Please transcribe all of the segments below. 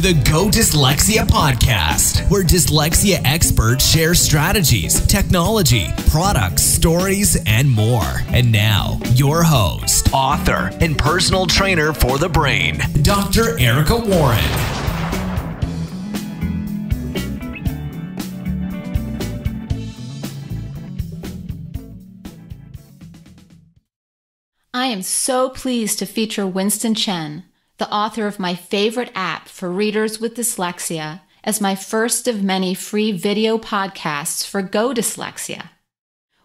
to the Go Dyslexia podcast, where dyslexia experts share strategies, technology, products, stories, and more. And now, your host, author, and personal trainer for the brain, Dr. Erica Warren. I am so pleased to feature Winston Chen, the author of my favorite app for readers with dyslexia, as my first of many free video podcasts for Go Dyslexia.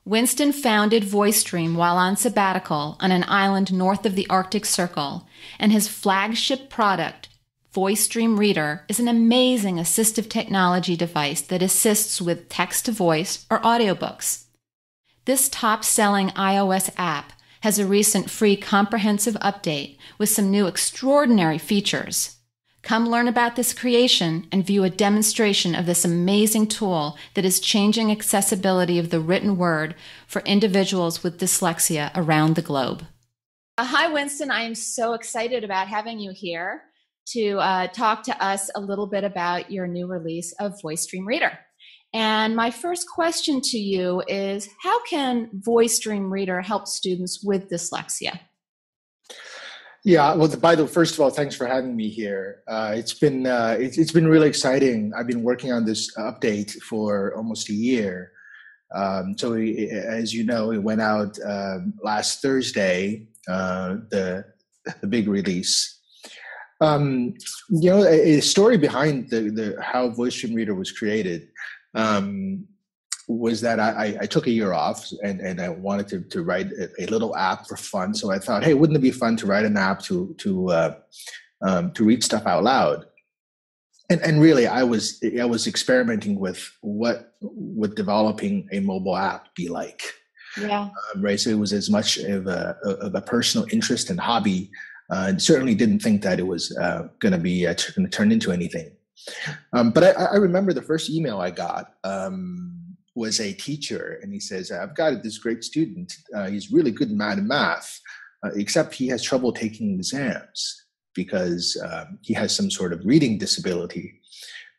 Winston founded Voice Dream while on sabbatical on an island north of the Arctic Circle, and his flagship product, Voice Dream Reader, is an amazing assistive technology device that assists with text to voice or audiobooks. This top selling iOS app has a recent free comprehensive update with some new extraordinary features. Come learn about this creation and view a demonstration of this amazing tool that is changing accessibility of the written word for individuals with dyslexia around the globe. Uh, hi, Winston. I am so excited about having you here to uh, talk to us a little bit about your new release of Voice Dream Reader. And my first question to you is How can Voice Dream Reader help students with dyslexia? Yeah, well, by the way, first of all, thanks for having me here. Uh, it's been uh, it's, it's been really exciting. I've been working on this update for almost a year. Um, so, we, as you know, it went out um, last Thursday. Uh, the the big release. Um, you know, a, a, story behind the, the how Voice Dream Reader was created um, was that I, I, took a year off and, and I wanted to, to write a, little app for fun. So I thought, hey, wouldn't it be fun to write an app to to uh, um, to read stuff out loud? And and really, I was I was experimenting with what would developing a mobile app be like. Yeah. Um, right. So it was as much of a of a personal interest and hobby. Uh, and certainly didn't think that it was uh, going to be uh, going to turn into anything. Um, but I, I, remember the first email I got um, was a teacher, and he says, "I've got this great student. Uh, he's really good in math math, uh, except he has trouble taking exams because um, he has some sort of reading disability."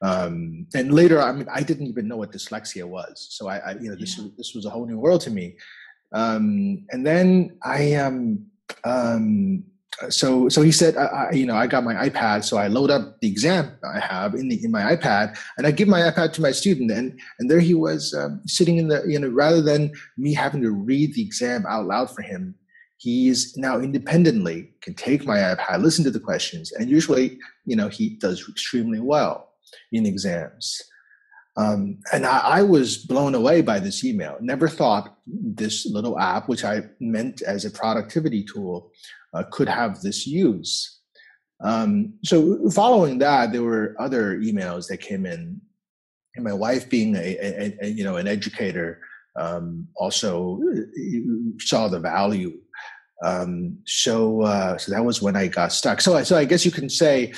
Um, and later, I mean, I didn't even know what dyslexia was, so I, I you know, this yeah. this was a whole new world to me. Um, and then I um, um so so he said, I, I, you know, I got my iPad, so I load up the exam I have in the in my iPad, and I give my iPad to my student, and and there he was um, sitting in the, you know, rather than me having to read the exam out loud for him, he's now independently can take my iPad, listen to the questions, and usually, you know, he does extremely well in exams. Um, and I, I, was blown away by this email. Never thought this little app, which I meant as a productivity tool, uh, could have this use. Um, so following that, there were other emails that came in, and my wife, being a, a, a you know an educator, um, also uh, saw the value. Um, so uh, so that was when I got stuck. So so I guess you can say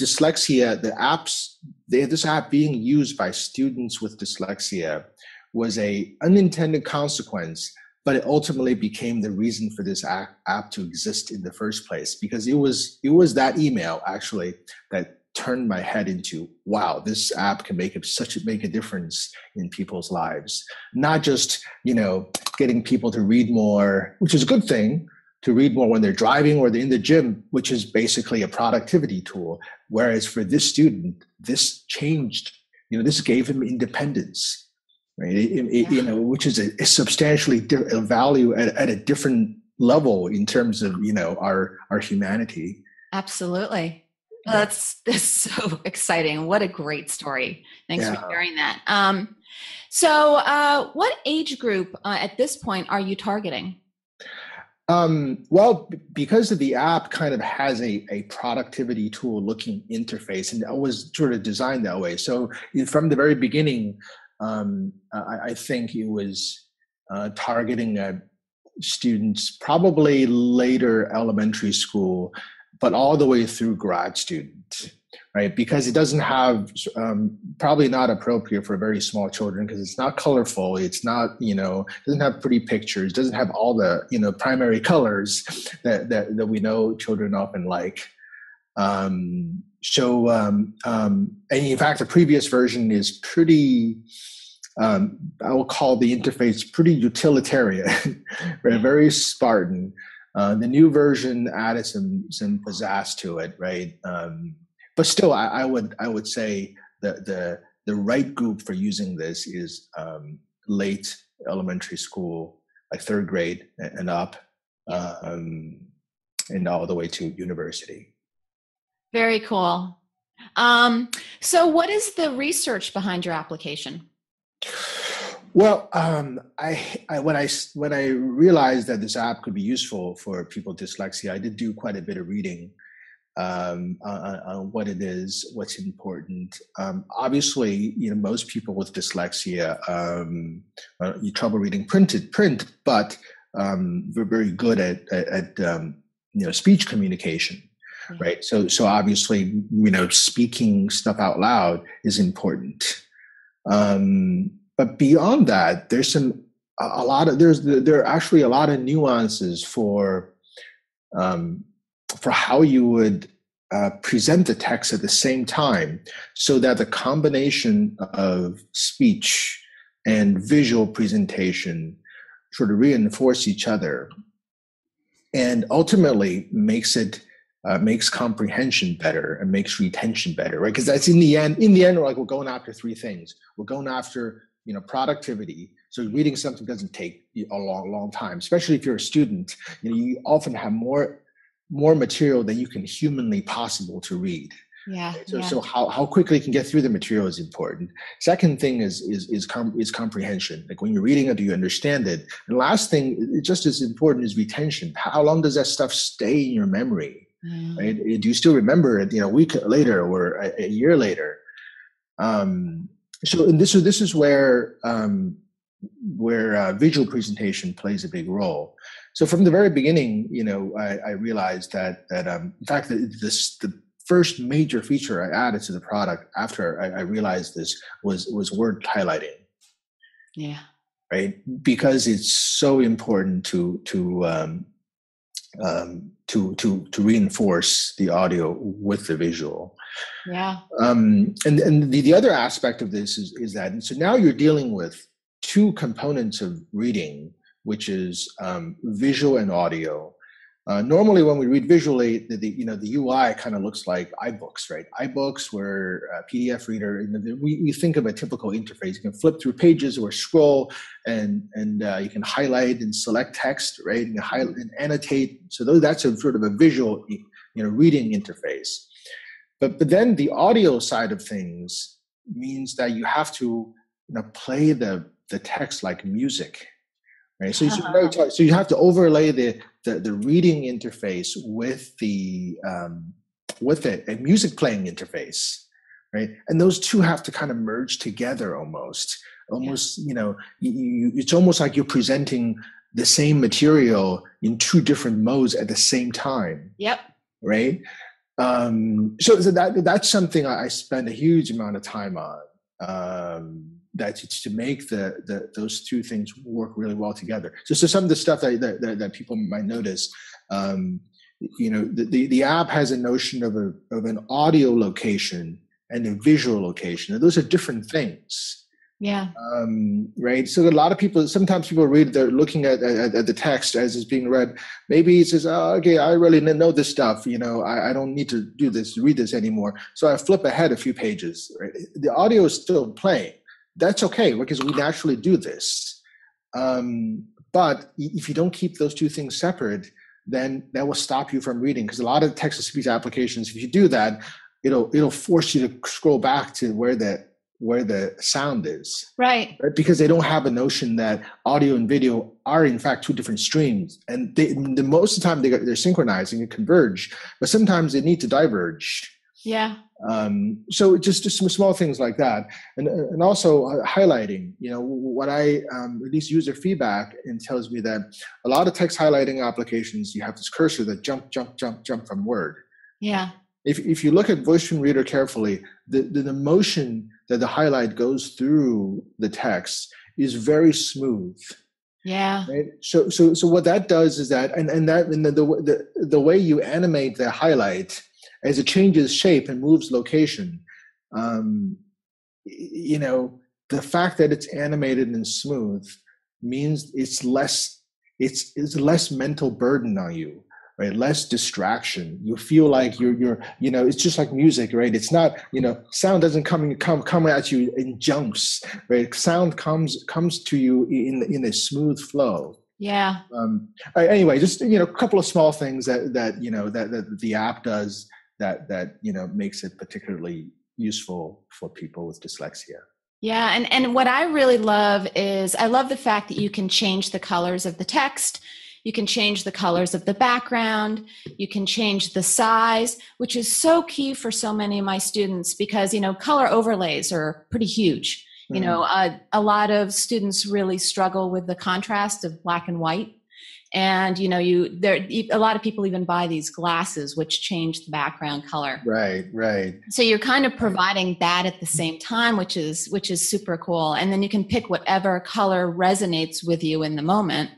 dyslexia, the apps, the, this app being used by students with dyslexia was a unintended consequence but it ultimately became the reason for this app to exist in the first place because it was it was that email actually that turned my head into wow this app can make a, such a make a difference in people's lives. Not just you know getting people to read more which is a good thing to read more when they're driving or they're in the gym which is basically a productivity tool. Whereas for this student this changed you know this gave him independence right? It, it, yeah. You know, which is a, a substantially di- a value at, at a different level in terms of you know our our humanity. Absolutely. Well, that's that's so exciting. What a great story. Thanks yeah. for sharing that. Um, so, uh, what age group uh, at this point are you targeting? Um, well, because of the app kind of has a, a productivity tool looking interface and it was sort of designed that way. So from the very beginning, um, I, I, think it was uh, targeting uh, students probably later elementary school, but all the way through grad student, right? Because it doesn't have um, probably not appropriate for very small children because it's not colorful. It's not you know doesn't have pretty pictures. Doesn't have all the you know primary colors that that, that we know children often like. Um, so um, um, and in fact, the previous version is pretty. Um, I will call the interface pretty utilitarian, right? very Spartan. Uh, the new version added some some pizzazz to it, right? Um, but still, I, I, would I would say the the the right group for using this is um, late elementary school, like third grade and up, um, and all the way to university. Very cool. Um, so, what is the research behind your application? Well, um, I, I, when I when I realized that this app could be useful for people with dyslexia, I did do quite a bit of reading um, on, on, what it is, what's important. Um, obviously, you know, most people with dyslexia, um, uh, you trouble reading printed print, but um, we're very good at, at, at um, you know speech communication, mm-hmm. right? So, so obviously, you know, speaking stuff out loud is important. Um, but beyond that, there's some a, lot of there's there are actually a lot of nuances for um, for how you would uh, present the text at the same time so that the combination of speech and visual presentation sort of reinforce each other and ultimately makes it uh, makes comprehension better and makes retention better right because that's in the end in the end we're like we're going after three things we're going after you know productivity so reading something doesn't take a long long time especially if you're a student you know you often have more more material than you can humanly possible to read. Yeah. So, yeah. so how, how quickly you can get through the material is important. Second thing is is is, com- is comprehension. Like when you're reading it, do you understand it? And last thing, just as important is retention. How long does that stuff stay in your memory? Mm. Right? Do you still remember it? You know, a week later or a, a year later. Um, so and this is this is where um, where uh, visual presentation plays a big role. So from the very beginning, you know, I, I realized that that um, in fact the, this the first major feature I added to the product after I, I realized this was was word highlighting. Yeah. Right, because it's so important to to um, um, to to to reinforce the audio with the visual. Yeah. Um, and and the, the other aspect of this is is that so now you're dealing with two components of reading which is um, visual and audio. Uh, normally, when we read visually, the, the you know the UI kind of looks like iBooks, right? iBooks, where a PDF reader, you know, we, we think of a typical interface. You can flip through pages or scroll, and and uh, you can highlight and select text, right? And highlight and annotate. So those, that's a sort of a visual, you know, reading interface. But but then the audio side of things means that you have to you know play the the text like music right? So, uh-huh. you, so you have to overlay the, the, the reading interface with the um, with it, a music playing interface, right? And those two have to kind of merge together almost. Almost, yeah. you know, you, you, it's almost like you're presenting the same material in two different modes at the same time. Yep. Right. Um, so, so that that's something I, I spend a huge amount of time on. Um, that it's to make the, the those two things work really well together. So, so some of the stuff that that, that people might notice, um, you know, the, the, the app has a notion of a of an audio location and a visual location, and those are different things. Yeah. Um, right. So a lot of people, sometimes people read, they're looking at, at, at the text as it's being read. Maybe it says, oh, okay, I really know this stuff. You know, I, I, don't need to do this, read this anymore. So I flip ahead a few pages. Right? The audio is still playing that's okay because we naturally do this. Um, but if you don't keep those two things separate, then that will stop you from reading. Because a lot of text to speech applications, if you do that, it'll it'll force you to scroll back to where the where the sound is. Right. right? Because they don't have a notion that audio and video are in fact two different streams, and they, the most of the time they, they're synchronizing and converge, but sometimes they need to diverge. Yeah. Um, so just just some small things like that, and and also uh, highlighting. You know what I um, at least user feedback and tells me that a lot of text highlighting applications you have this cursor that jump jump jump jump from word. Yeah. If if you look at Voice Dream reader carefully, the, the the motion that the highlight goes through the text is very smooth. Yeah. Right? So so so what that does is that and and that and the the, the, the way you animate the highlight as it changes shape and moves location, um, you know, the fact that it's animated and smooth means it's less it's it's less mental burden on you right? Less distraction. You feel like you're you're you know it's just like music right? It's not you know sound doesn't come come come at you in jumps right? Sound comes comes to you in in a smooth flow. Yeah. Um anyway just you know a couple of small things that that you know that, that the app does that that you know makes it particularly useful for people with dyslexia yeah, and and what I really love is I love the fact that you can change the colors of the text, you can change the colors of the background, you can change the size, which is so key for so many of my students because you know color overlays are pretty huge. Mm-hmm. You know, uh, a lot of students really struggle with the contrast of black and white and you know you there a lot of people even buy these glasses which change the background color. Right right. So you're kind of providing that at the same time which is which is super cool. And then you can pick whatever color resonates with you in the moment.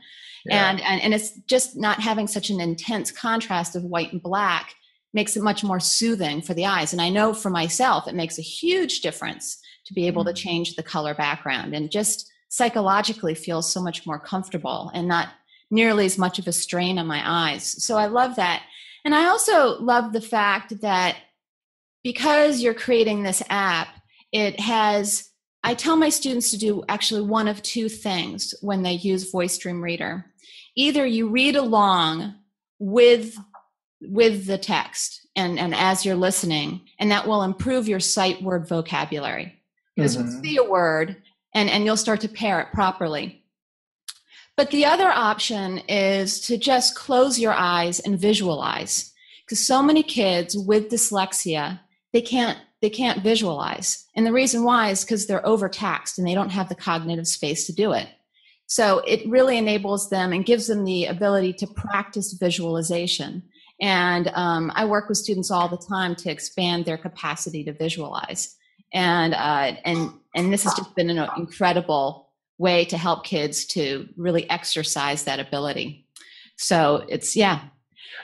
Yeah. and, and and it's just not having such an intense contrast of white and black makes it much more soothing for the eyes. And i know for myself it makes a huge difference to be able mm-hmm. to change the color background and just psychologically feel so much more comfortable and not nearly as much of a strain on my eyes. So I love that. And I also love the fact that because you're creating this app, it has, I tell my students to do actually one of two things when they use Voice Dream Reader. Either you read along with with the text and, and as you're listening, and that will improve your sight word vocabulary. Because mm-hmm. you'll see a word and, and you'll start to pair it properly. But the other option is to just close your eyes and visualize. Because so many kids with dyslexia, they can't they can't visualize. And the reason why is because they're overtaxed and they don't have the cognitive space to do it. So it really enables them and gives them the ability to practice visualization. And um, I work with students all the time to expand their capacity to visualize. And uh, and and this has just been an incredible way to help kids to really exercise that ability. So it's yeah.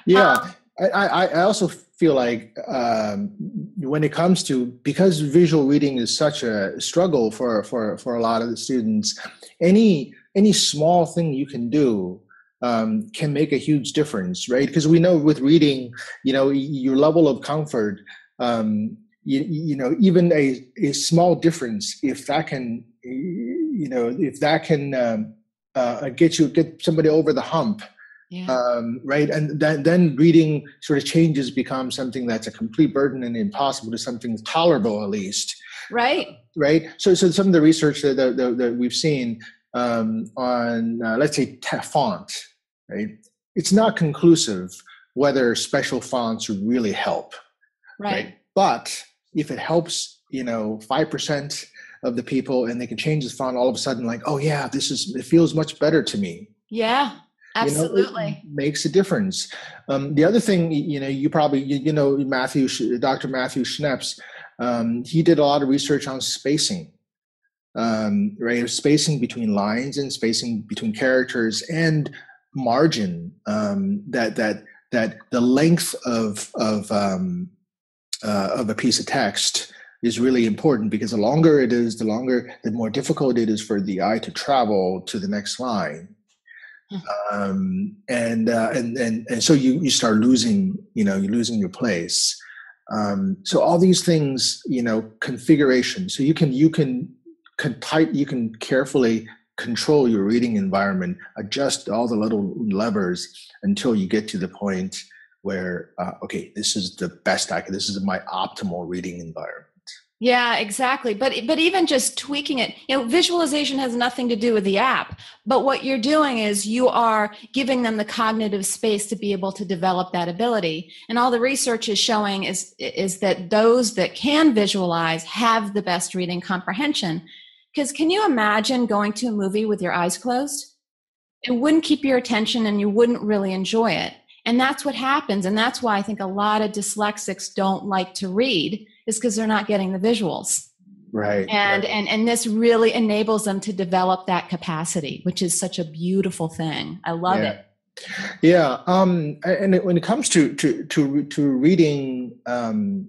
Yeah. Um, I, I also feel like um, when it comes to because visual reading is such a struggle for for for a lot of the students, any any small thing you can do um, can make a huge difference, right? Because we know with reading, you know, your level of comfort, um, you, you know, even a, a small difference, if that can you know if that can um, uh, get you get somebody over the hump yeah. um, right? And then then reading sort of changes become something that's a complete burden and impossible to something tolerable at least. Right. Right? So so some of the research that, that, that we've seen um, on uh, let's say font right? It's not conclusive whether special fonts really help right, right? but if it helps you know 5% of the people and they can change the font all of a sudden like oh yeah this is it feels much better to me. Yeah absolutely you know, makes a difference. Um, the other thing you know you probably you, you know matthew dr matthew schneps um, he did a lot of research on spacing. Um, right spacing between lines and spacing between characters and margin um, that that that the length of of um, uh, of a piece of text is really important because the longer it is, the longer, the more difficult it is for the eye to travel to the next line. Hmm. Um, and, uh, and and and so you you start losing, you know, you're losing your place. Um, so all these things, you know, configuration. So you can you can can tight you can carefully control your reading environment, adjust all the little levers until you get to the point where uh, okay, this is the best I can. This is my optimal reading environment. Yeah, exactly. But but even just tweaking it, you know, visualization has nothing to do with the app. But what you're doing is you are giving them the cognitive space to be able to develop that ability. And all the research is showing is is that those that can visualize have the best reading comprehension. Because can you imagine going to a movie with your eyes closed? It wouldn't keep your attention and you wouldn't really enjoy it. And that's what happens. And that's why I think a lot of dyslexics don't like to read is because they're not getting the visuals. Right. And, right. and, and this really enables them to develop that capacity, which is such a beautiful thing. I love yeah. it. Yeah, um, and when it comes to to to to reading, um,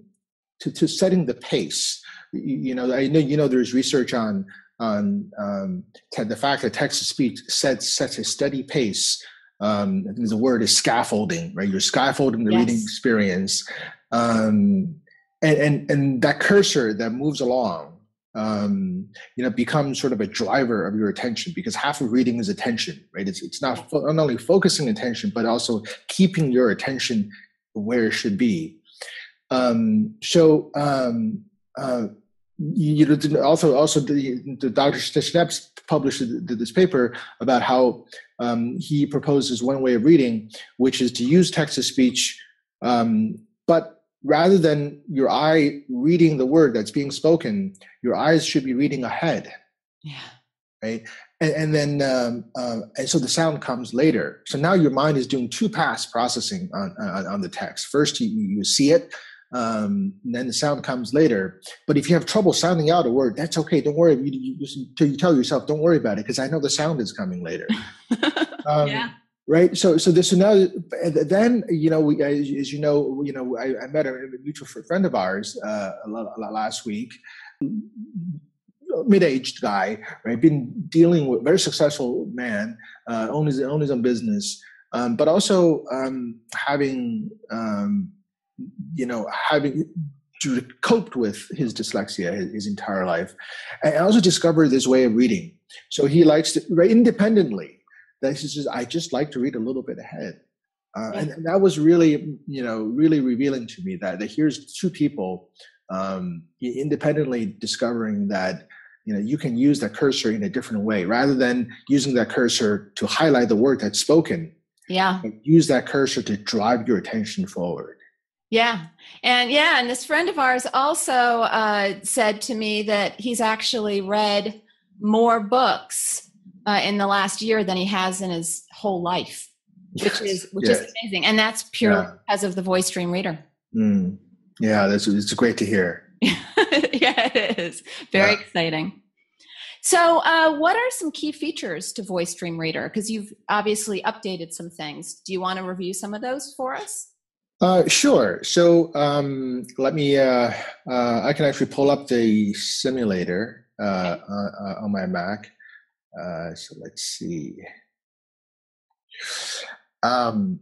to to setting the pace, you, know, I know you know there's research on on um, the fact that text to speech sets sets a steady pace. Um, I think the word is scaffolding, right? You're scaffolding the yes. reading experience, um, and and and that cursor that moves along um, you know, becomes sort of a driver of your attention because half of reading is attention, right? It's, it's not, fo- not only focusing attention, but also keeping your attention where it should be. Um, so, um, uh, you know, also, also the, the Dr. Schneps published this paper about how um, he proposes one way of reading, which is to use text to speech, um, but rather than your eye reading the word that's being spoken, your eyes should be reading ahead. Yeah. Right. And, and then, um, uh, and so the sound comes later. So now your mind is doing two pass processing on, on, on the text. First, you, you see it, um, then the sound comes later. But if you have trouble sounding out a word, that's okay. Don't worry. You, you, you, you tell yourself, don't worry about it because I know the sound is coming later. Um, yeah right? So so this so now then you know we as, as you know you know I, I, met a mutual friend of ours uh, last week. Mid-aged guy right? Been dealing with very successful man uh, own his own his own business. Um, but also um, having um, you know having coped with his dyslexia his, his entire life. And also discovered this way of reading. So he likes to right independently that he says, I just like to read a little bit ahead. Uh, and, and, that was really, you know, really revealing to me that, that here's two people um, independently discovering that, you know, you can use that cursor in a different way rather than using that cursor to highlight the word that's spoken. Yeah. Use that cursor to drive your attention forward. Yeah. And yeah, and this friend of ours also uh, said to me that he's actually read more books uh, in the last year than he has in his whole life, which is which yes. is amazing, and that's purely yeah. because of the voice dream reader. Mm. Yeah, that's it's great to hear. yeah, it is very yeah. exciting. So, uh, what are some key features to Voice Dream Reader? Because you've obviously updated some things. Do you want to review some of those for us? Uh, sure. So, um, let me. Uh, uh I can actually pull up the simulator uh, okay. on my Mac. Uh, so let's see. Um,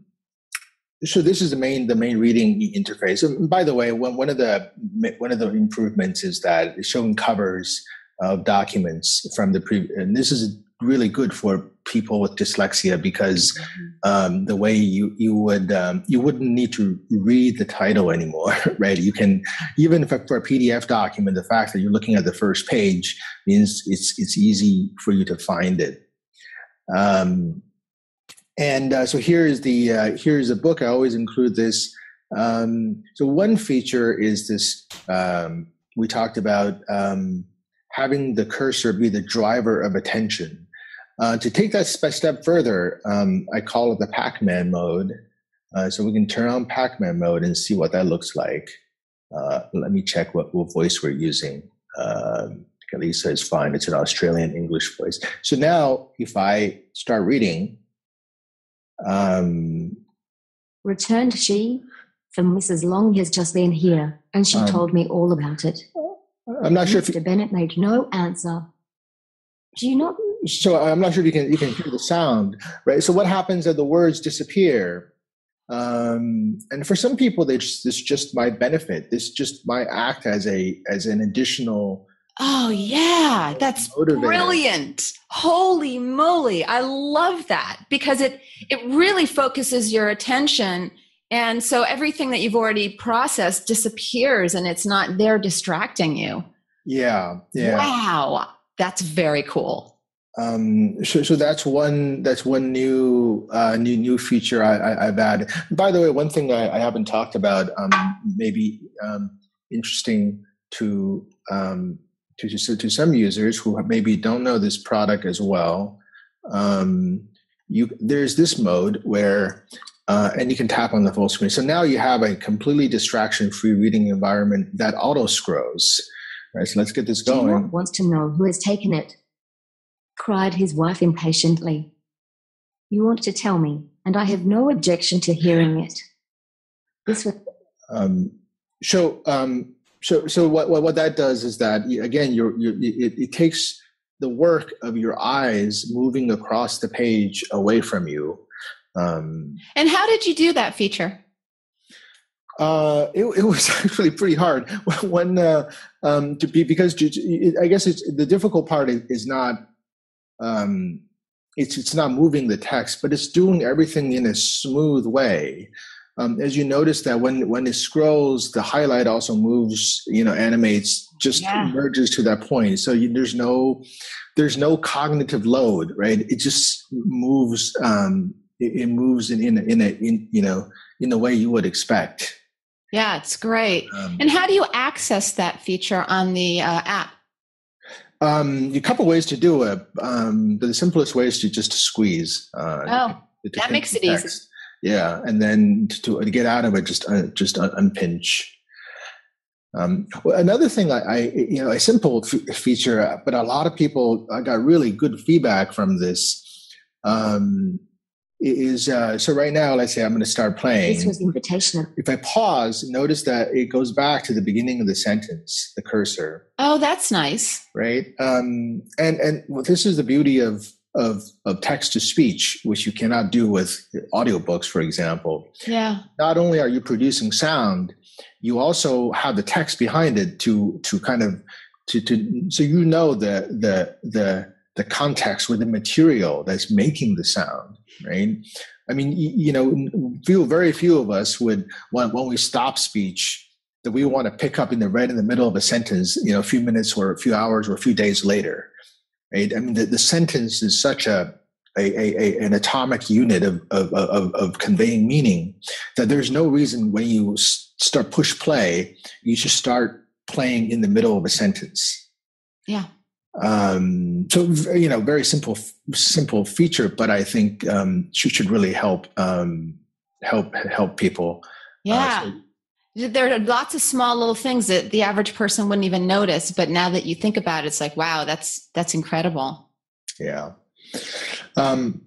so this is the main the main reading interface. And by the way, one, one of the one of the improvements is that it's showing covers of documents from the previous. And this is really good for people with dyslexia because mm-hmm. um, the way you you would um, you wouldn't need to read the title anymore, right? You can even for, for a PDF document, the fact that you're looking at the first page means it's it's easy for you to find it. Um, and uh, so here is the uh, here is a book. I always include this. Um, so one feature is this. Um, we talked about um, having the cursor be the driver of attention. Uh, to take that step further, um, I call it the Pac-Man mode. Uh, so we can turn on Pac-Man mode and see what that looks like. Uh, let me check what, what voice we're using. Um, Lisa is fine. It's an Australian English voice. So now if I start reading. Um, Returned she for Mrs. Long has just been here and she um, told me all about it. I'm not Mr. sure if Mr. Bennet made no answer. Do you not so I'm not sure if you can you can hear the sound, right? So what happens that the words disappear? Um, and for some people, they just, this just might benefit. This just might act as a as an additional. Oh yeah, that's motivator. brilliant! Holy moly, I love that because it it really focuses your attention, and so everything that you've already processed disappears, and it's not there distracting you. Yeah, yeah. Wow, that's very cool um, so, so that's one that's one new uh, new new feature I, have added. By the way, one thing I, I haven't talked about, um, maybe um, interesting to, um, to to some users who maybe don't know this product as well. Um, you there's this mode where uh, and you can tap on the full screen. So now you have a completely distraction-free reading environment that auto scrolls. Right. So let's get this going. wants to know who has taken it cried his wife impatiently. You want to tell me and I have no objection to hearing it. This was. Um, so, um, so, so what, what, what that does is that again, you're, you're it, it takes the work of your eyes moving across the page away from you. Um, and how did you do that feature? Uh, it, it, was actually pretty hard when uh, um, to be because I guess it's the difficult part is not um, it's it's not moving the text, but it's doing everything in a smooth way. Um, as you notice that when when it scrolls, the highlight also moves, you know, animates, just yeah. merges to that point. So you, there's no there's no cognitive load, right? It just moves. Um, it, it moves in in a, in a in you know in the way you would expect. Yeah, it's great. Um, and how do you access that feature on the uh, app? Um, a couple ways to do it. Um, the simplest way is to just squeeze. Uh, oh, that makes it easy. Yeah, and then to, to, get out of it, just uh, just unpinch. Um, well, another thing, I, I, you know a simple f- feature, but a lot of people I got really good feedback from this. Um, is uh, so right now let's say i'm going to start playing. This was invitation. If i pause notice that it goes back to the beginning of the sentence the cursor. Oh that's nice. Right? Um, and and well, this is the beauty of of of text to speech which you cannot do with audiobooks for example. Yeah. Not only are you producing sound you also have the text behind it to to kind of to to so you know the the the the context with the material that's making the sound right? I mean, you, know, feel very few of us would when when we stop speech that we want to pick up in the right in the middle of a sentence, you know, a few minutes or a few hours or a few days later, right? I mean, the, the sentence is such a a, a, an atomic unit of, of, of, of, conveying meaning that there's no reason when you start push play, you should start playing in the middle of a sentence. Yeah. Um, so you know, very simple, simple feature, but I think um, should should really help um, help help people. Uh, yeah. Uh, so, there are lots of small little things that the average person wouldn't even notice, but now that you think about it, it's like, wow, that's that's incredible. Yeah. Um,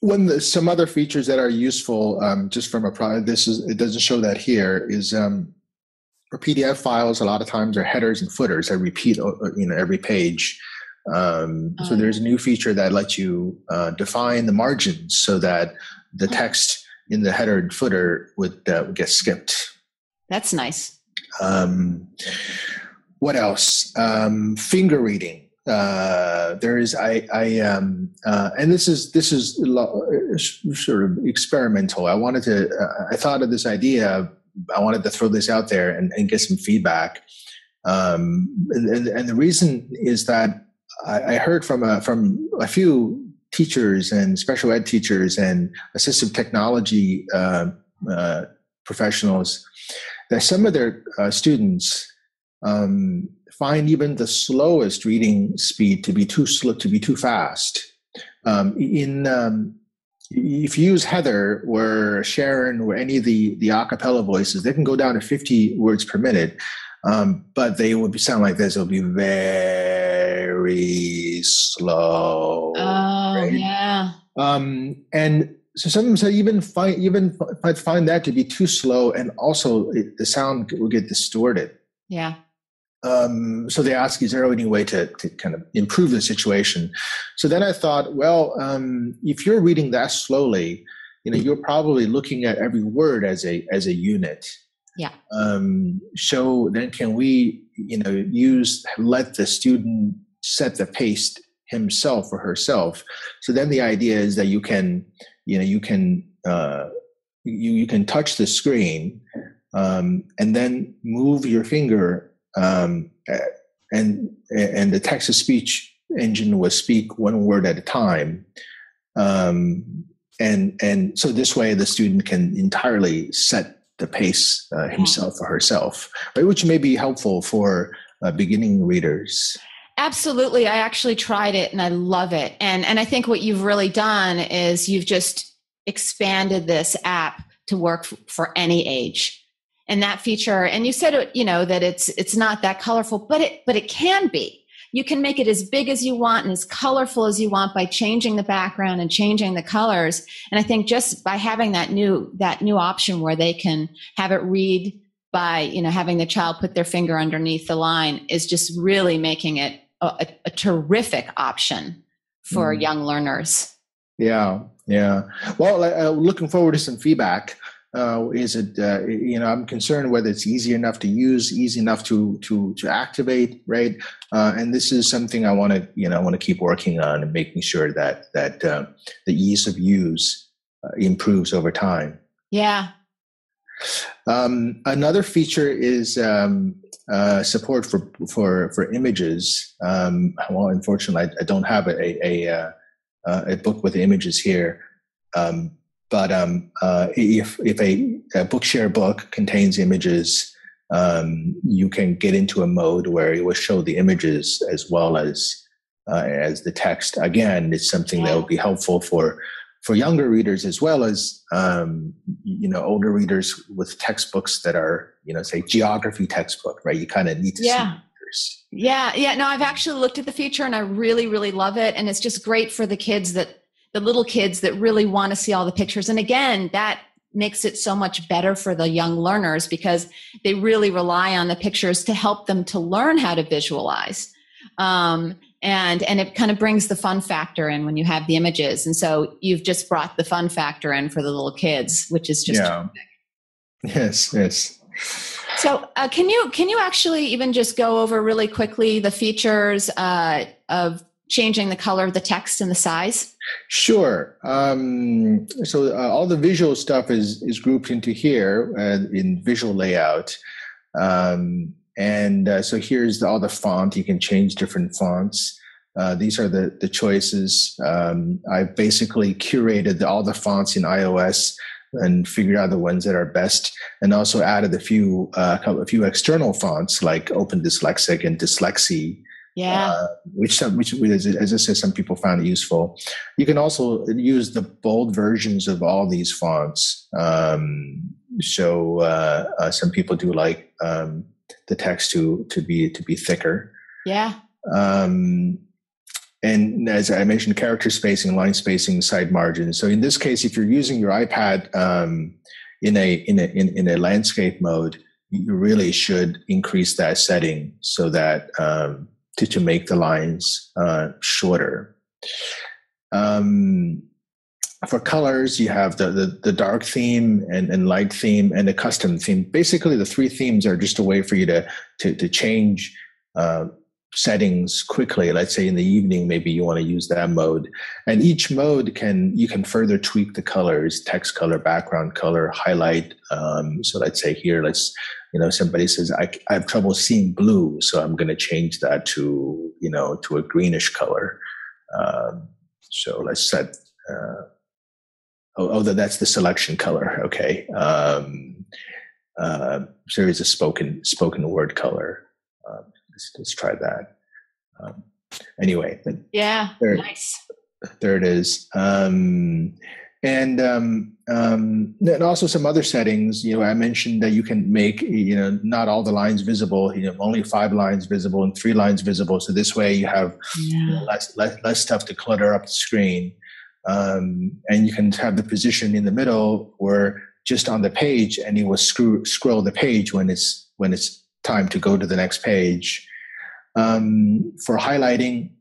when the, some other features that are useful, um, just from a product, this is it doesn't show that here. Is um, for PDF files, a lot of times are headers and footers that repeat, uh, uh, you know, every page. Um, so there's a new feature that lets you uh, define the margins so that the oh. text in the header and footer would, uh, would get skipped. That's nice. Um, what else? Um, finger reading. Uh, there is I I um uh, and this is this is uh, sort of experimental. I wanted to uh, I thought of this idea I wanted to throw this out there and, and get some feedback. Um, and, and, the reason is that I, I heard from a, from a few teachers and special ed teachers and assistive technology uh, uh, professionals that some of their uh, students um, find even the slowest reading speed to be too slow, to be too fast. Um, in um, if you use Heather or Sharon or any of the the Acapela voices, they can go down to 50 words per minute, um, but they would be sound like this. It'll be very slow. Oh right? yeah. Um, and so sometimes I even find even I find that to be too slow, and also it, the sound will get distorted. Yeah. Um, so they ask, is there any way to, to kind of improve the situation? So then I thought, well, um, if you're reading that slowly, you know, you're probably looking at every word as a as a unit. Yeah. Um, so then, can we, you know, use let the student set the pace himself or herself? So then the idea is that you can, you know, you can uh, you you can touch the screen um, and then move your finger um, and and the text to speech engine will speak one word at a time. Um, and and so this way the student can entirely set the pace uh, himself or herself right, which may be helpful for uh, beginning readers. Absolutely. I actually tried it and i love it. And and i think what you've really done is you've just expanded this app to work for any age and that feature and you said it you know that it's it's not that colorful but it but it can be you can make it as big as you want and as colorful as you want by changing the background and changing the colors. And I think just by having that new that new option where they can have it read by you know having the child put their finger underneath the line is just really making it a, a, a terrific option for mm. young learners. Yeah, yeah. Well, uh, looking forward to some feedback. Uh, is it uh, you know I'm concerned whether it's easy enough to use, easy enough to to to activate, right? Uh, and this is something I want to you know I want to keep working on and making sure that that uh, the ease of use uh, improves over time. Yeah. Um, another feature is um, uh, support for for for images. Um, well, unfortunately, I, I don't have a a, a, a book with images here. Um, but um, uh, if if a, a, Bookshare book contains images, um, you can get into a mode where it will show the images as well as uh, as the text. Again, it's something that will be helpful for for younger readers as well as um, you know older readers with textbooks that are you know say geography textbook, right? You kind of need to yeah. Yeah, yeah. No, I've actually looked at the feature and I really, really love it. And it's just great for the kids that the little kids that really want to see all the pictures. And again, that makes it so much better for the young learners because they really rely on the pictures to help them to learn how to visualize. Um, and and it kind of brings the fun factor in when you have the images and so you've just brought the fun factor in for the little kids which is just yeah. yes yes so uh, can you can you actually even just go over really quickly the features uh, of changing the color of the text and the size Sure. Um, so uh, all the visual stuff is is grouped into here uh, in visual layout, um, and uh, so here's the, all the font. You can change different fonts. Uh, these are the the choices. Um, I basically curated the, all the fonts in iOS and figured out the ones that are best, and also added a few uh, a few external fonts like Open Dyslexic and Dyslexie yeah. Uh, which some, which as I said, some people found it useful. You can also use the bold versions of all these fonts. Um, so uh, uh, some people do like um, the text to to be to be thicker. Yeah. Um, and as I mentioned, character spacing, line spacing, side margins. So in this case, if you're using your iPad um, in a in a in, in a landscape mode, you really should increase that setting so that um, to, to make the lines uh, shorter. Um, for colors, you have the, the, the, dark theme and, and light theme and the custom theme. Basically, the three themes are just a way for you to, to, to change uh, settings quickly. Let's say in the evening, maybe you want to use that mode. And each mode can, you can further tweak the colors, text color, background color, highlight. Um, so let's say here, let's you know somebody says I, I have trouble seeing blue so i'm going to change that to you know to a greenish color um, so let's set uh, oh, oh that's the selection color okay um, uh, so there's a spoken spoken word color um, let's, let's try that um, anyway yeah there, nice there it is um, and um, um, and also some other settings. You know, I mentioned that you can make you know not all the lines visible. You know, only five lines visible and three lines visible. So this way you have yeah. you know, less, less less stuff to clutter up the screen, um, and you can have the position in the middle or just on the page, and you will screw, scroll the page when it's when it's time to go to the next page. Um, for highlighting,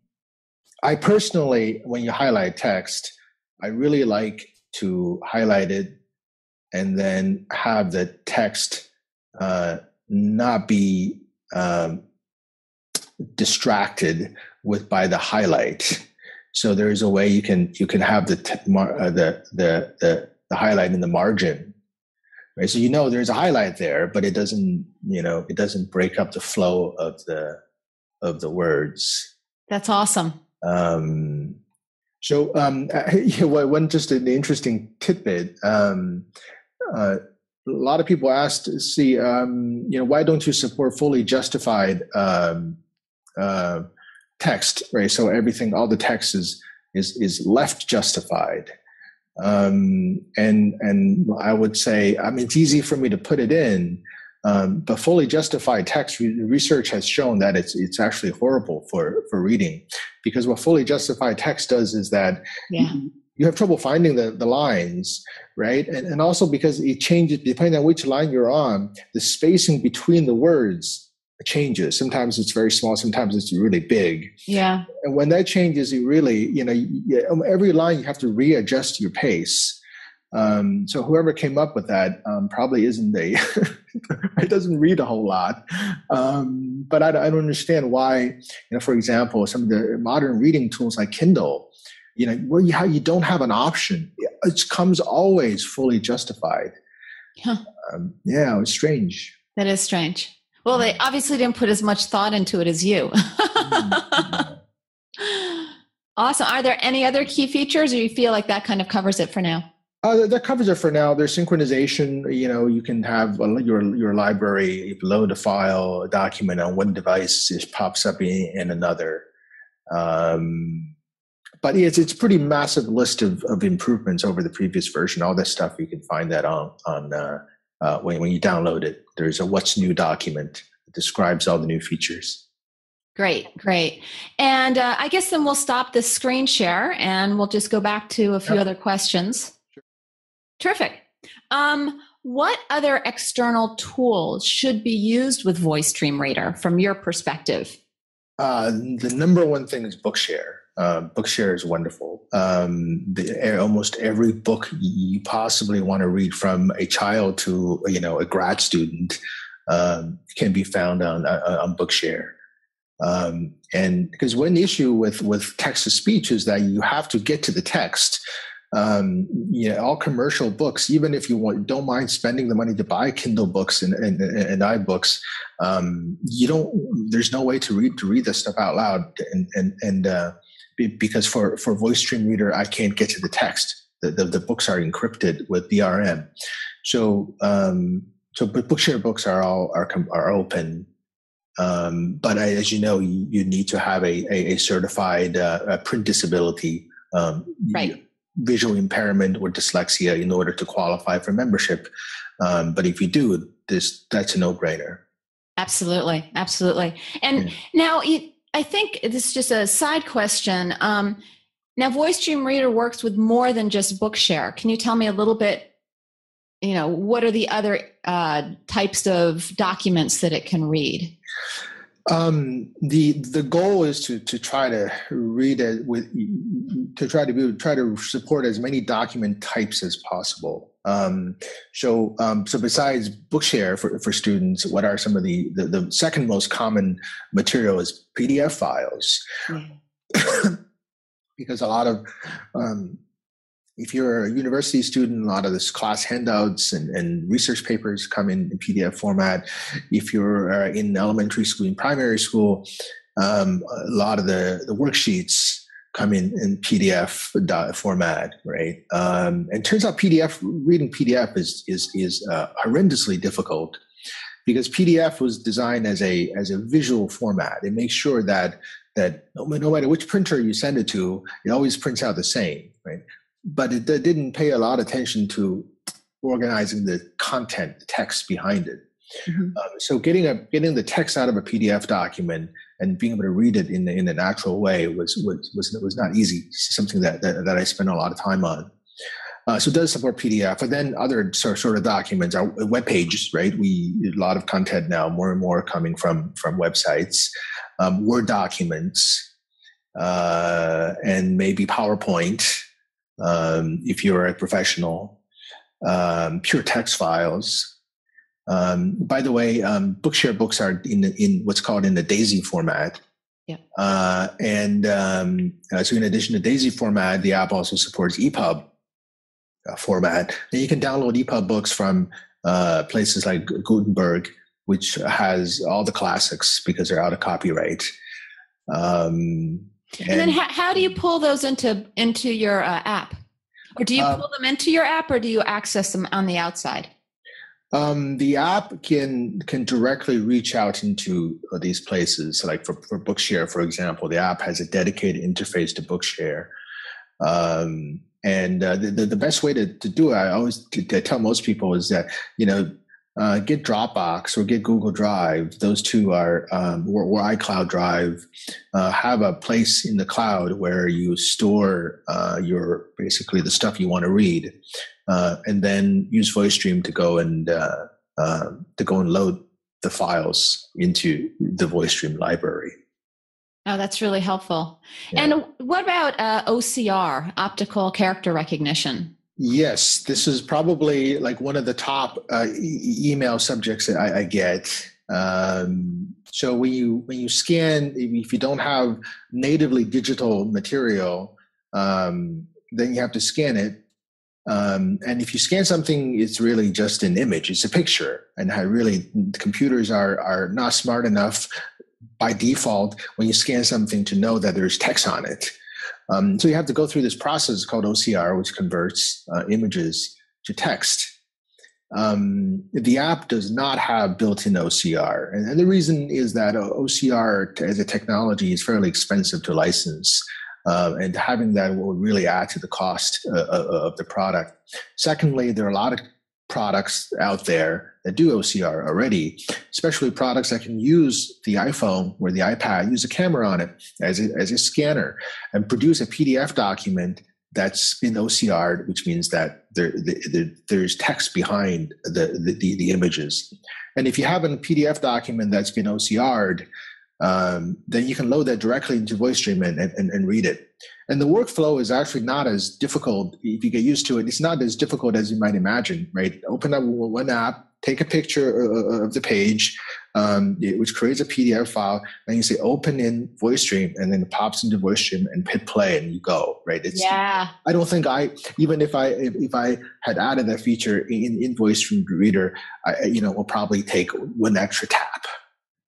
I personally, when you highlight text I really like to highlight it and then have the text uh, not be um, distracted with by the highlight. So there is a way you can you can have the uh, the, the the the highlight in the margin, right? So you know there's a highlight there, but it doesn't you know it doesn't break up the flow of the of the words. That's awesome. Um, so, um, one just an interesting tidbit. Um, uh, a lot of people asked, "See, um, you know, why don't you support fully justified um, uh, text?" Right. So everything, all the text is is is left justified. Um, and and I would say, I mean, it's easy for me to put it in, Um, but fully justified text research has shown that it's it's actually horrible for for reading, because what fully justified text does is that yeah. you, you have trouble finding the, the lines, right? And, and also because it changes depending on which line you're on, the spacing between the words changes. Sometimes it's very small, sometimes it's really big. Yeah. And when that changes, you really, you know, every line you have to readjust your pace. Um, so whoever came up with that um, probably isn't a, it doesn't read a whole lot. Um, but I, I, don't understand why, you know, for example, some of the modern reading tools like Kindle, you know, where you, how you don't have an option, it comes always fully justified. Huh. Um, yeah, it's strange. That is strange. Well, they obviously didn't put as much thought into it as you. Awesome. Are there any other key features, or you feel like that kind of covers it for now? Uh, that covers it for now. There's synchronization. You know, you can have your your library load a file, a document on one device, it pops up in, in another. Um, but it's it's pretty massive list of, of improvements over the previous version. All this stuff you can find that on on uh, uh, when when you download it. There's a what's new document that describes all the new features. Great, great. And uh, I guess then we'll stop the screen share and we'll just go back to a few yep. other questions. Terrific. Um, what other external tools should be used with Voice Dream Reader from your perspective? Uh, the number one thing is Bookshare. Uh, Bookshare is wonderful. Um, the, almost every book you possibly want to read, from a child to you know a grad student, um, can be found on uh, on Bookshare. Um, and because one issue with with text to speech is that you have to get to the text. Um, you know, all commercial books, even if you want, don't mind spending the money to buy Kindle books and, and, and iBooks, um, you don't. There's no way to read to read this stuff out loud, and and and uh, because for for Voice Dream Reader i can't get to the text. The, the, the books are encrypted with DRM so um so but bookshare books are all are are open. Um, but I, as you know you, you, need to have a a, a certified uh, print disability um, right visual impairment or dyslexia in order to qualify for membership um, but if you do this that's a no-brainer absolutely absolutely and yeah. now you I think this is just a side question. Um, now, Voice Dream Reader works with more than just Bookshare. Can you tell me a little bit? You know, what are the other uh, types of documents that it can read? Um, the the goal is to to try to read it with to try to be, try to support as many document types as possible. Um, so, um, so besides Bookshare for, for students, what are some of the, the, the second most common material is PDF files. because a lot of, um, if you're a university student, a lot of this class handouts and, and research papers come in, in PDF format. If you're uh, in elementary school, in primary school, um, a lot of the, the worksheets come in in PDF format, right? Um, and turns out PDF reading PDF is is is uh, horrendously difficult because PDF was designed as a as a visual format. It makes sure that that no, no matter which printer you send it to, it always prints out the same, right? But it, it didn't pay a lot of attention to organizing the content, the text behind it. Mm-hmm. Um, so getting a getting the text out of a PDF document and being able to read it in in a natural way was was was, was not easy. Something that, that, that I spent a lot of time on. Uh, so it does support PDF, but then other sort, sort of documents are web pages, right? We a lot of content now, more and more coming from from websites, um, Word documents, uh, and maybe PowerPoint um, if you're a professional, um, pure text files. Um, by the way, um, Bookshare books are in in what's called in the DAISY format. Yeah. Uh, and um, uh, so, in addition to DAISY format, the app also supports EPUB uh, format. And you can download EPUB books from uh, places like Gutenberg, which has all the classics because they're out of copyright. Um, and, and, then, how, how, do you pull those into into your uh, app? Or do you uh, pull them into your app, or do you access them on the outside? Um, the app can can directly reach out into these places. Like for, for Bookshare, for example, the app has a dedicated interface to Bookshare. Um, and uh, the, the, the best way to, to do it, I always to, to tell most people is that you know uh, get Dropbox or get Google Drive. Those two are, um, or, or, iCloud Drive, uh, have a place in the cloud where you store uh, your basically the stuff you want to read, uh, and then use Voice Dream to go and uh, uh, to go and load the files into the Voice Dream library. Oh, that's really helpful. Yeah. And what about OCR, optical character recognition? Yes, this is probably like one of the top uh, e- email subjects that I, I get. Um, so when you when you scan, if you don't have natively digital material, um, then you have to scan it. Um, and if you scan something, it's really just an image; it's a picture. And I really, computers are are not smart enough by default when you scan something to know that there's text on it. Um, so you have to go through this process called OCR, which converts uh, images to text. Um, the app does not have built-in OCR, and, and, the reason is that OCR as a technology is fairly expensive to license, uh, and having that will really add to the cost uh, uh of the product. Secondly, there are a lot of products out there that do OCR already, especially products that can use the iPhone or the iPad, use a camera on it as a, as a scanner and produce a PDF document that's been OCR'd, which means that there, the, there's text behind the, the, the, images. And if you have a PDF document that's been OCR'd, um, then you can load that directly into Voice Dream and, and, and read it. And the workflow is actually not as difficult if you get used to it. It's not as difficult as you might imagine, right? Open up one app, take a picture of the page, um, which creates a PDF file, and you say open in Voice Dream, and then it pops into Voice Dream and hit play, and you go, right? It's, yeah. I don't think I even if I if, if I had added that feature in in Voice Dream Reader, I you know will probably take one extra tap.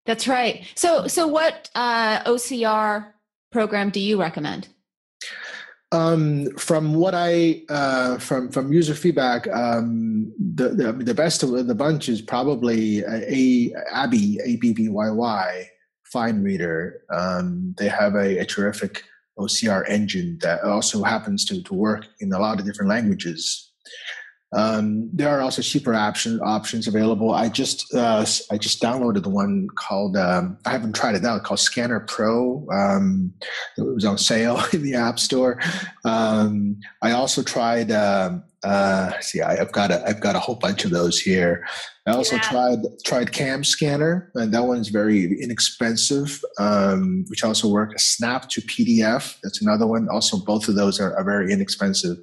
That's right. So, so what uh, OCR program do you recommend? Um, from what I uh, from from user feedback, um, the, the, the best of the bunch is probably a Abby A B B Y Y Fine Reader. Um, they have a, a, terrific OCR engine that also happens to to work in a lot of different languages. Um, there are also cheaper option, options available. I just uh, I just downloaded the one called um, I haven't tried it out called Scanner Pro. Um, it was on sale in the App Store. Um, I also tried. Um, uh, see, I, have got a I've got a whole bunch of those here. I also yeah. tried tried Cam Scanner, and that one's very inexpensive, um, which also works. Snap to PDF, that's another one. Also, both of those are, are very inexpensive.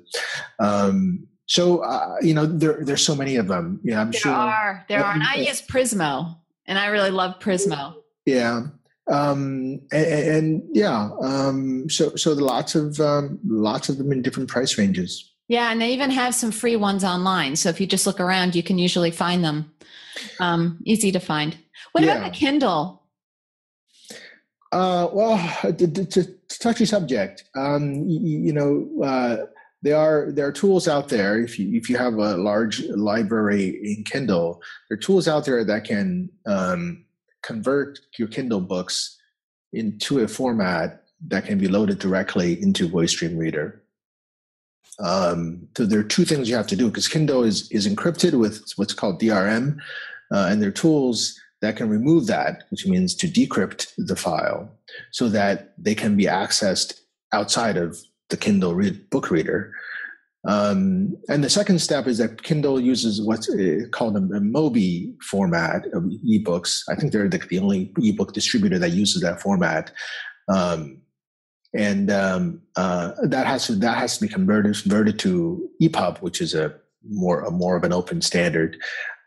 So uh, you know, there there's so many of them. Yeah, I'm there sure. There are. There are. And I use Prizmo, and I really love Prizmo. Yeah. Um, and, and yeah, um, so so lots of um, lots of them in different price ranges. Yeah, and they even have some free ones online. So if you just look around, you can usually find them. Um, easy to find. What yeah. about the Kindle? Uh, well, it's a touchy subject. Um, you, you know, uh, there are there are tools out there if you if you have a large library in kindle there are tools out there that can um, convert your kindle books into a format that can be loaded directly into Voice Dream Reader. Um, so there are two things you have to do because kindle is is encrypted with what's called drm uh, and there are tools that can remove that which means to decrypt the file so that they can be accessed outside of the Kindle read, book reader. Um, and the second step is that Kindle uses what's uh, called a, Mobi format of ebooks. I think they're the, the, only ebook distributor that uses that format. Um, and um, uh, that has to that has to be converted converted to EPUB, which is a more a more of an open standard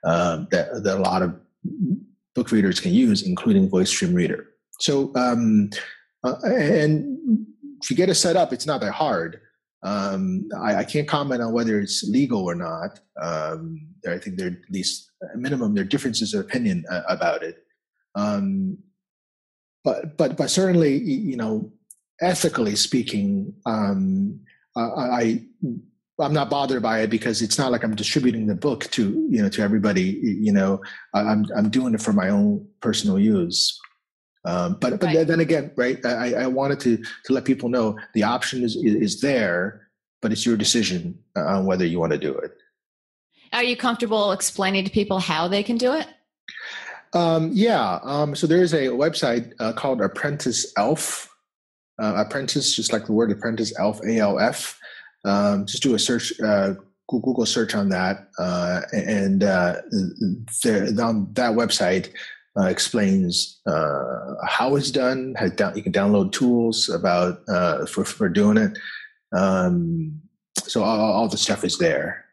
uh, that, that a lot of book readers can use, including Voice Dream Reader. So, um, uh, and if you get it set up, it's not that hard. Um, I, I, can't comment on whether it's legal or not. Um, I think there at least at minimum there are differences of opinion uh, about it. Um, but but but certainly you know ethically speaking, um, I I'm not bothered by it because it's not like I'm distributing the book to you know to everybody. You know, I'm I'm doing it for my own personal use. Um, but but right. then again, right? I, I wanted to to let people know the option is is there, but it's your decision on whether you want to do it. Are you comfortable explaining to people how they can do it? Um, yeah. Um, so there is a website uh, called Apprentice Alf. Uh, apprentice, just like the word apprentice, Alf, A L F. Um, just do a search, uh, Google search on that, uh, and uh, there, on that website uh, explains uh, how it's done. Down, you can download tools about uh, for for doing it. Um, so all, all, the stuff is there.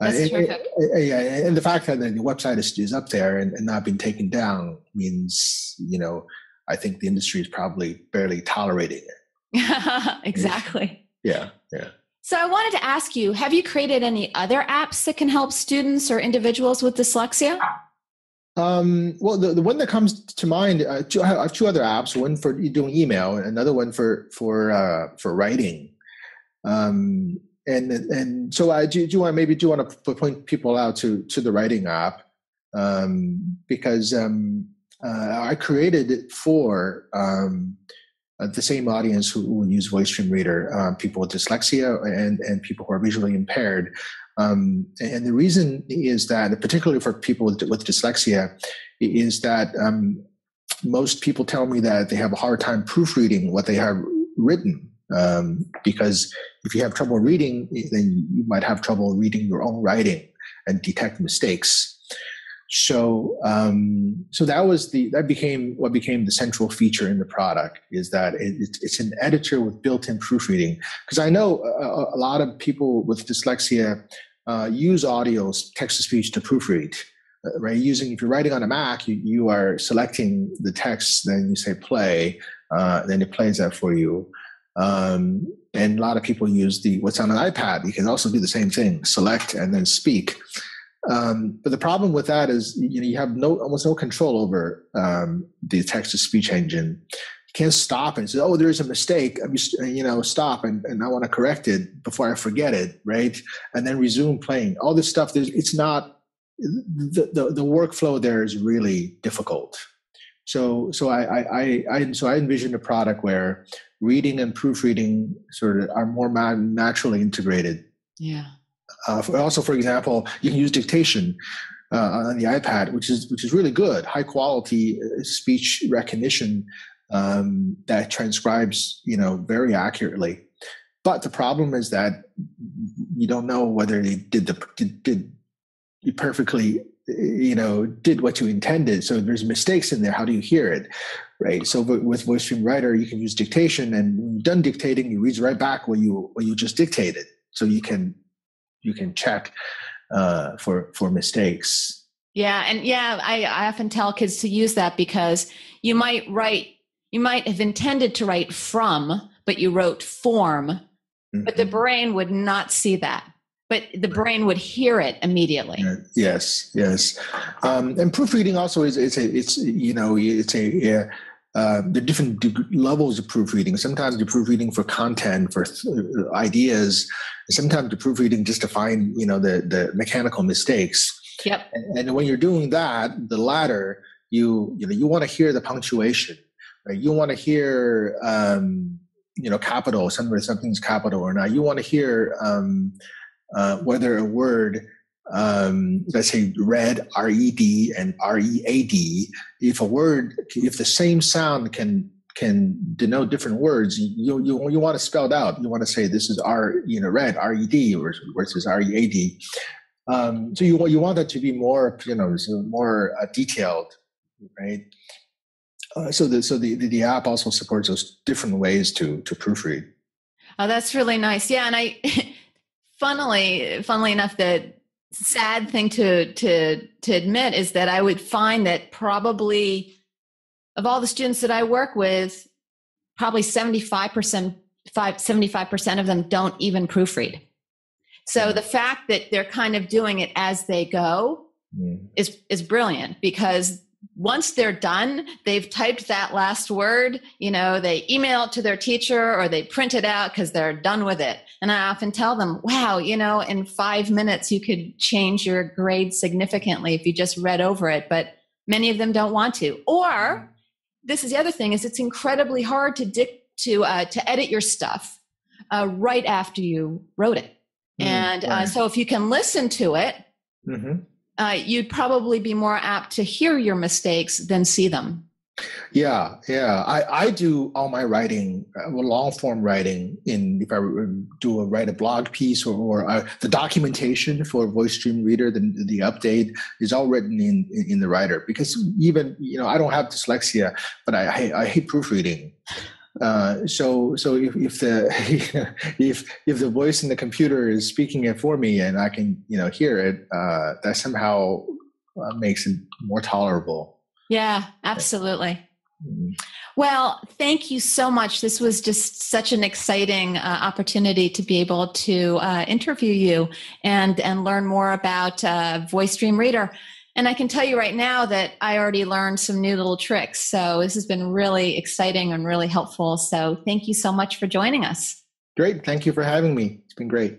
That's uh, terrific. yeah, and the fact that the website is, is up there and, and not being taken down means you know I think the industry is probably barely tolerating it. exactly. Yeah, yeah. So I wanted to ask you, have you created any other apps that can help students or individuals with dyslexia? Um, well, the, the one that comes to mind, uh, two, I have two other apps. One for doing email, and another one for for uh, for writing. Um, and and so I do, do want maybe do want to point people out to to the writing app um, because um, uh, I created it for um, uh, the same audience who, who use Voice Dream Reader, uh, people with dyslexia and, and people who are visually impaired. Um, and the reason is that, particularly for people with, with dyslexia, is that um, most people tell me that they have a hard time proofreading what they have written. Um, because if you have trouble reading, then you might have trouble reading your own writing and detect mistakes. So, um, so that was the that became what became the central feature in the product is that it, it's an editor with built-in proofreading. Because I know a, a, lot of people with dyslexia uh, use audio text to speech to proofread. Uh, right, using if you're writing on a Mac, you, you are selecting the text, then you say play, uh, then it plays that for you. Um, and a lot of people use the what's on an iPad. You can also do the same thing: select and then speak. Um, but the problem with that is you know you have no almost no control over um, the text to speech engine. You can't stop and say, "Oh, there is a mistake." I'm just, you know, stop and, and I want to correct it before I forget it, right? And then resume playing. All this stuff. There's, it's not the, the the workflow there is really difficult. So so I I, I so I envision a product where reading and proofreading sort of are more naturally integrated. Yeah. Uh, for, also, for example, you can use dictation uh, on the iPad, which is which is really good, high quality uh, speech recognition um, that transcribes, you know, very accurately. But the problem is that you don't know whether they did the did, did perfectly you know did what you intended. So there's mistakes in there. How do you hear it right? So with Voice Dream Writer you can use dictation and when you're done dictating you reads right back what you what you just dictated. So you can you can check uh, for for mistakes. Yeah, and yeah, I, I often tell kids to use that because you might write, you might have intended to write from, but you wrote form, mm-hmm. but the mm-hmm. brain would not see that but the brain would hear it immediately. Yes, yes. Um, and proofreading also is it's a it's you know it's a uh, the different levels of proofreading. Sometimes the proofreading for content, for th- ideas. Sometimes the proofreading just to find, you know, the the mechanical mistakes. Yep. And, and when you're doing that, the latter, you you know, you want to hear the punctuation. Right? You want to hear, um, you know, capital. Somewhere something's capital or not. You want to hear um, uh, whether a word um, let's say red r-e-d and r-e-a-d if a word if the same sound can can denote different words you you, you want to spell it out. You want to say this is r you know red r-e-d versus r-e-a-d um, so you want you want that to be more you know more uh, detailed right? Uh, so the so the, the app also supports those different ways to to proofread. Oh that's really nice. Yeah and i funnily funnily enough that sad thing to to to admit is that I would find that probably of all the students that I work with, probably 75%, 75% of them don't even proofread. So the fact that they're kind of doing it as they go mm. is is brilliant because once they're done, they've typed that last word, you know, they email it to their teacher or they print it out because they're done with it. And I often tell them, wow, you know, in five minutes, you could change your grade significantly if you just read over it. But many of them don't want to. Or this is the other thing is it's incredibly hard to dic- to, uh, to edit your stuff uh, right after you wrote it. Mm, and uh, so if you can listen to it mm-hmm. uh, you'd probably be more apt to hear your mistakes than see them. Yeah, yeah. I, I do all my writing, uh, long form writing. In if I do a write a blog piece or, or uh, the documentation for Voice VoiceStream Reader, the the update is all written in, in, the writer because even you know I don't have dyslexia, but I I, I hate proofreading. Uh, so so if, if the if if the voice in the computer is speaking it for me and I can you know hear it, uh, that somehow makes it more tolerable. Yeah, absolutely. Well, thank you so much. This was just such an exciting uh, opportunity to be able to uh, interview you and and learn more about uh, Voice Dream Reader. And I can tell you right now that I already learned some new little tricks. So this has been really exciting and really helpful. So thank you so much for joining us. Great. Thank you for having me. It's been great.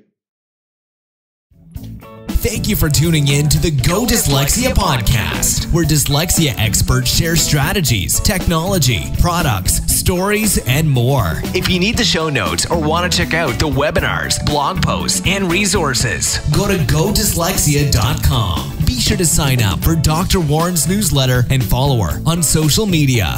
Thank you for tuning in to the Go Dyslexia podcast, where dyslexia experts share strategies, technology, products, stories, and more. If you need the show notes or want to check out the webinars, blog posts, and resources, go to godyslexia.com. Be sure to sign up for Dr. Warren's newsletter and follow her on social media.